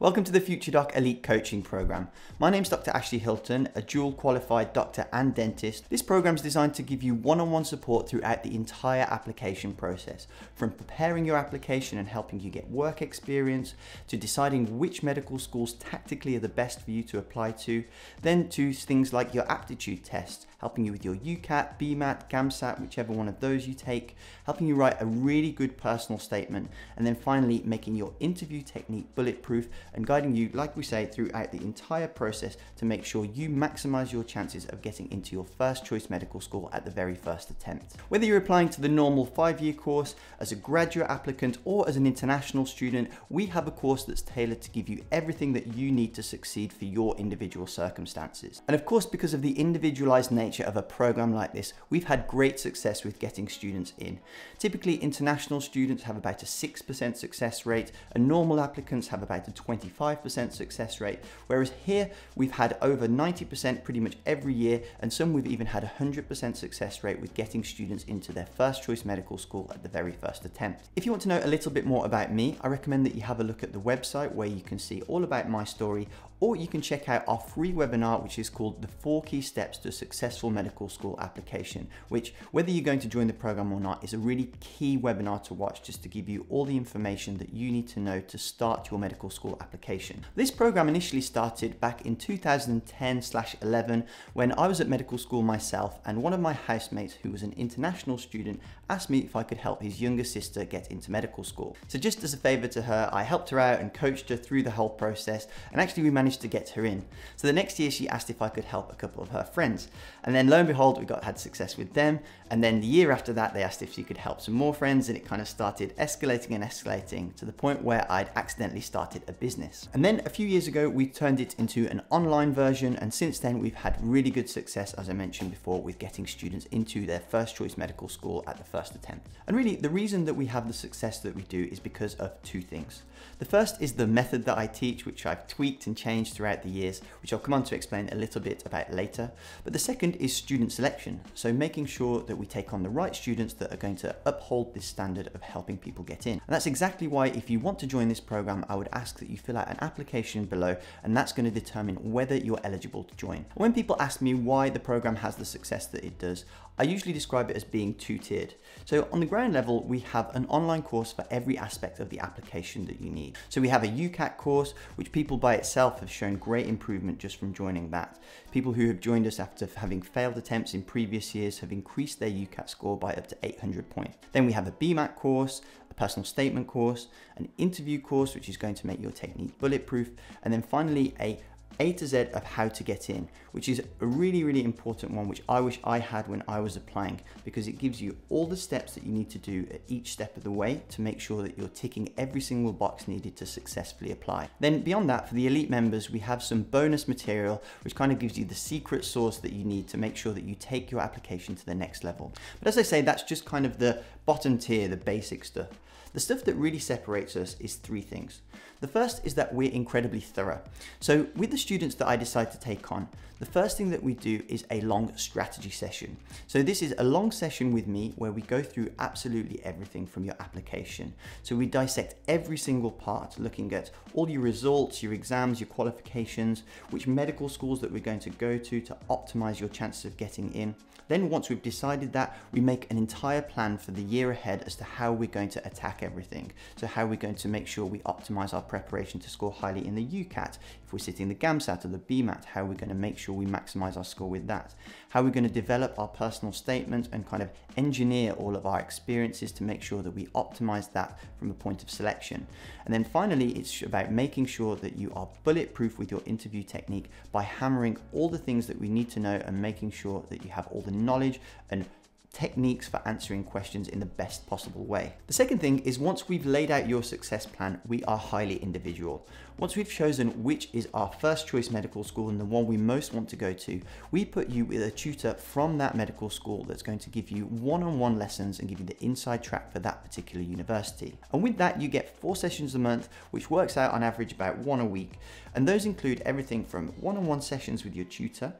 Welcome to the Future Doc Elite Coaching Program. My name is Dr. Ashley Hilton, a dual qualified doctor and dentist. This program is designed to give you one-on-one support throughout the entire application process, from preparing your application and helping you get work experience, to deciding which medical schools tactically are the best for you to apply to, then to things like your aptitude test, helping you with your UCAT, BMAT, GAMSAT, whichever one of those you take, helping you write a really good personal statement, and then finally making your interview technique bulletproof and guiding you, like we say, throughout the entire process to make sure you maximize your chances of getting into your first choice medical school at the very first attempt. Whether you're applying to the normal five year course, as a graduate applicant, or as an international student, we have a course that's tailored to give you everything that you need to succeed for your individual circumstances. And of course, because of the individualized nature of a program like this, we've had great success with getting students in. Typically, international students have about a 6% success rate, and normal applicants have about a 20 25% success rate, whereas here we've had over 90% pretty much every year, and some we've even had 100% success rate with getting students into their first choice medical school at the very first attempt. If you want to know a little bit more about me, I recommend that you have a look at the website where you can see all about my story, or you can check out our free webinar, which is called the four key steps to a successful medical school application, which whether you're going to join the program or not is a really key webinar to watch just to give you all the information that you need to know to start your medical school application. This program initially started back in 2010-11 when I was at medical school myself and one of my housemates who was an international student asked me if I could help his younger sister get into medical school. So just as a favor to her, I helped her out and coached her through the whole process and actually we managed managed to get her in. So the next year she asked if I could help a couple of her friends. And then lo and behold, we got had success with them. And then the year after that, they asked if she could help some more friends and it kind of started escalating and escalating to the point where I'd accidentally started a business. And then a few years ago, we turned it into an online version. And since then we've had really good success, as I mentioned before, with getting students into their first choice medical school at the first attempt. And really the reason that we have the success that we do is because of two things. The first is the method that I teach, which I've tweaked and changed changed throughout the years, which I'll come on to explain a little bit about later. But the second is student selection. So making sure that we take on the right students that are going to uphold this standard of helping people get in. And that's exactly why if you want to join this program, I would ask that you fill out an application below, and that's going to determine whether you're eligible to join. When people ask me why the program has the success that it does, I usually describe it as being two-tiered. So on the ground level, we have an online course for every aspect of the application that you need. So we have a UCAT course, which people by itself have shown great improvement just from joining that. People who have joined us after having failed attempts in previous years have increased their UCAT score by up to 800 points. Then we have a BMAT course, a personal statement course, an interview course, which is going to make your technique bulletproof, and then finally a a to Z of how to get in, which is a really, really important one, which I wish I had when I was applying, because it gives you all the steps that you need to do at each step of the way to make sure that you're ticking every single box needed to successfully apply. Then beyond that, for the elite members, we have some bonus material, which kind of gives you the secret sauce that you need to make sure that you take your application to the next level. But as I say, that's just kind of the bottom tier, the basic stuff. The stuff that really separates us is three things. The first is that we're incredibly thorough. So with the students that I decide to take on, the first thing that we do is a long strategy session. So this is a long session with me where we go through absolutely everything from your application. So we dissect every single part, looking at all your results, your exams, your qualifications, which medical schools that we're going to go to to optimize your chances of getting in. Then once we've decided that, we make an entire plan for the year ahead as to how we're going to attack everything. So how we're going to make sure we optimize our preparation to score highly in the UCAT. If we're sitting the GAMSAT or the BMAT, how we're going to make sure we maximize our score with that. How we're going to develop our personal statement and kind of engineer all of our experiences to make sure that we optimize that from a point of selection. And then finally, it's about making sure that you are bulletproof with your interview technique by hammering all the things that we need to know and making sure that you have all the knowledge and techniques for answering questions in the best possible way. The second thing is once we've laid out your success plan, we are highly individual. Once we've chosen which is our first choice medical school and the one we most want to go to, we put you with a tutor from that medical school that's going to give you one-on-one -on -one lessons and give you the inside track for that particular university. And with that, you get four sessions a month, which works out on average about one a week. And those include everything from one-on-one -on -one sessions with your tutor,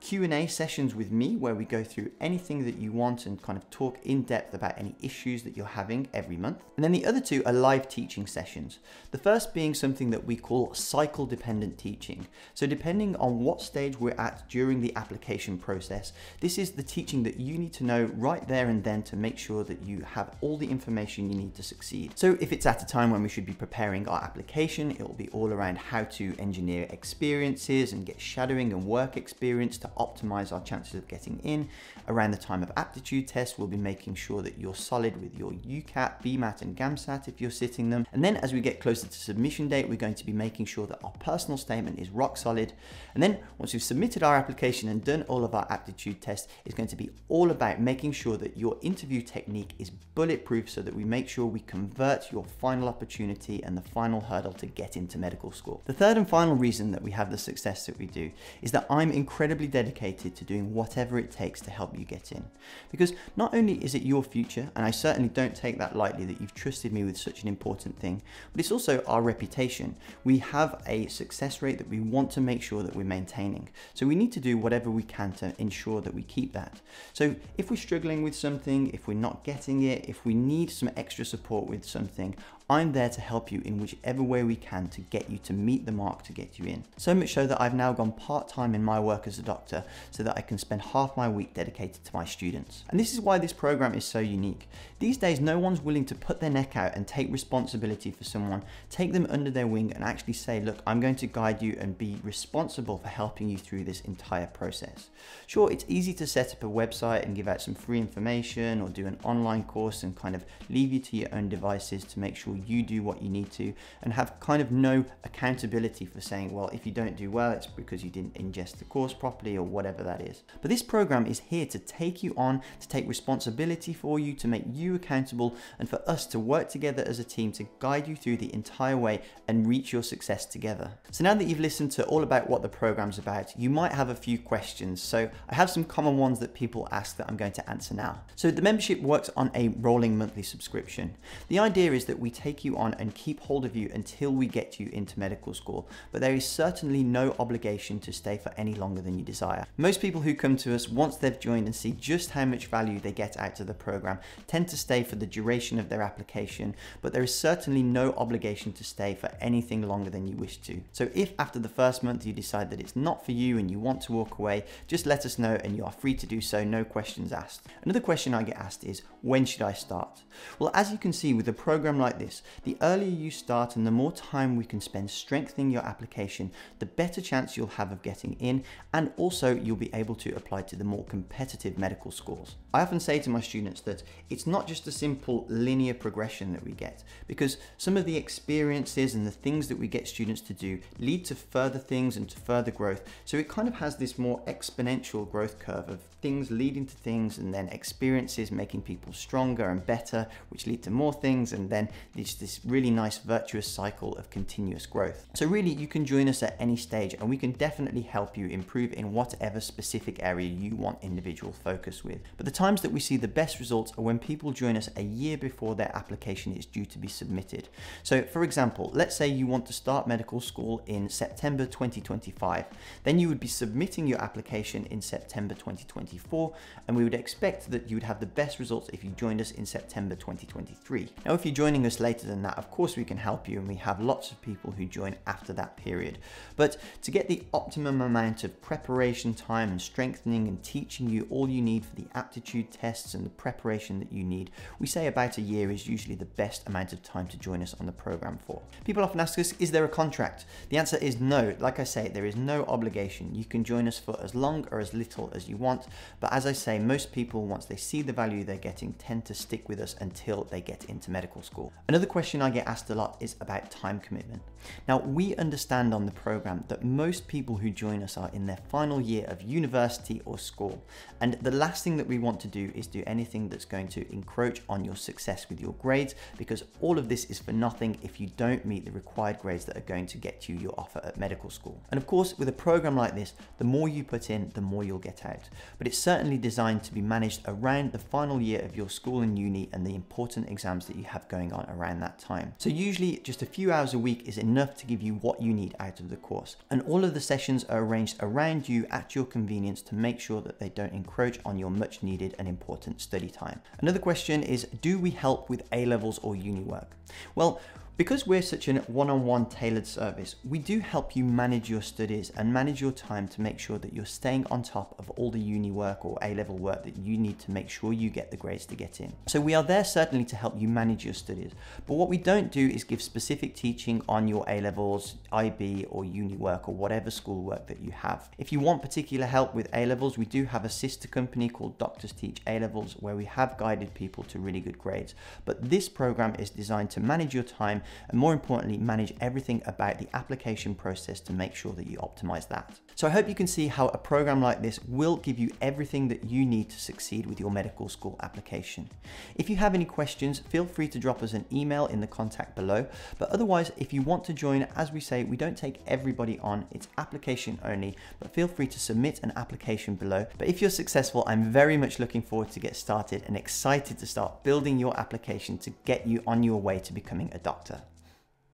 Q&A sessions with me where we go through anything that you want and kind of talk in depth about any issues that you're having every month. And then the other two are live teaching sessions. The first being something that we call cycle dependent teaching. So depending on what stage we're at during the application process, this is the teaching that you need to know right there and then to make sure that you have all the information you need to succeed. So if it's at a time when we should be preparing our application, it will be all around how to engineer experiences and get shadowing and work experience to optimize our chances of getting in. Around the time of aptitude tests, we'll be making sure that you're solid with your UCAT, BMAT and GAMSAT if you're sitting them. And then as we get closer to submission date, we're going to be making sure that our personal statement is rock solid. And then once we've submitted our application and done all of our aptitude tests, it's going to be all about making sure that your interview technique is bulletproof so that we make sure we convert your final opportunity and the final hurdle to get into medical school. The third and final reason that we have the success that we do is that I'm incredibly dedicated to doing whatever it takes to help you get in. Because not only is it your future, and I certainly don't take that lightly that you've trusted me with such an important thing, but it's also our reputation. We have a success rate that we want to make sure that we're maintaining. So we need to do whatever we can to ensure that we keep that. So if we're struggling with something, if we're not getting it, if we need some extra support with something, I'm there to help you in whichever way we can to get you to meet the mark to get you in. So much so that I've now gone part-time in my work as a doctor so that I can spend half my week dedicated to my students. And this is why this program is so unique. These days, no one's willing to put their neck out and take responsibility for someone, take them under their wing and actually say, look, I'm going to guide you and be responsible for helping you through this entire process. Sure, it's easy to set up a website and give out some free information or do an online course and kind of leave you to your own devices to make sure you do what you need to and have kind of no accountability for saying, well, if you don't do well, it's because you didn't ingest the course properly or whatever that is. But this program is here to take you on, to take responsibility for you, to make you accountable, and for us to work together as a team to guide you through the entire way and reach your success together. So now that you've listened to all about what the program's about, you might have a few questions. So I have some common ones that people ask that I'm going to answer now. So the membership works on a rolling monthly subscription. The idea is that we take you on and keep hold of you until we get you into medical school, but there is certainly no obligation to stay for any longer than you desire. Most people who come to us once they've joined and see just how much value they get out of the program tend to stay for the duration of their application, but there is certainly no obligation to stay for anything longer than you wish to. So if after the first month you decide that it's not for you and you want to walk away, just let us know and you are free to do so, no questions asked. Another question I get asked is, when should I start? Well, as you can see with a program like this, the earlier you start and the more time we can spend strengthening your application, the better chance you'll have of getting in and also you'll be able to apply to the more competitive medical schools. I often say to my students that it's not just a simple linear progression that we get because some of the experiences and the things that we get students to do lead to further things and to further growth. So it kind of has this more exponential growth curve of things leading to things and then experiences making people stronger and better, which lead to more things and then this, this really nice virtuous cycle of continuous growth. So really you can join us at any stage and we can definitely help you improve in whatever specific area you want individual focus with. But the times that we see the best results are when people join us a year before their application is due to be submitted. So for example, let's say you want to start medical school in September 2025, then you would be submitting your application in September 2024, and we would expect that you would have the best results if you joined us in September 2023. Now, if you're joining us later than that, of course we can help you, and we have lots of people who join after that period. But to get the optimum amount of preparation time and strengthening and teaching you all you need for the aptitude aptitude tests and the preparation that you need, we say about a year is usually the best amount of time to join us on the program for. People often ask us, is there a contract? The answer is no. Like I say, there is no obligation. You can join us for as long or as little as you want. But as I say, most people, once they see the value they're getting, tend to stick with us until they get into medical school. Another question I get asked a lot is about time commitment. Now, we understand on the program that most people who join us are in their final year of university or school. And the last thing that we want to do is do anything that's going to encroach on your success with your grades because all of this is for nothing if you don't meet the required grades that are going to get you your offer at medical school. And of course, with a program like this, the more you put in, the more you'll get out. But it's certainly designed to be managed around the final year of your school and uni and the important exams that you have going on around that time. So usually just a few hours a week is enough enough to give you what you need out of the course. And all of the sessions are arranged around you at your convenience to make sure that they don't encroach on your much needed and important study time. Another question is, do we help with A-levels or uni work? Well, because we're such a one-on-one tailored service, we do help you manage your studies and manage your time to make sure that you're staying on top of all the uni work or A-level work that you need to make sure you get the grades to get in. So we are there certainly to help you manage your studies, but what we don't do is give specific teaching on your A-levels, IB or uni work or whatever schoolwork that you have. If you want particular help with A-levels, we do have a sister company called Doctors Teach A-levels where we have guided people to really good grades. But this program is designed to manage your time and more importantly, manage everything about the application process to make sure that you optimize that. So I hope you can see how a program like this will give you everything that you need to succeed with your medical school application. If you have any questions, feel free to drop us an email in the contact below. But otherwise, if you want to join, as we say, we don't take everybody on, it's application only, but feel free to submit an application below. But if you're successful, I'm very much looking forward to get started and excited to start building your application to get you on your way to becoming a doctor.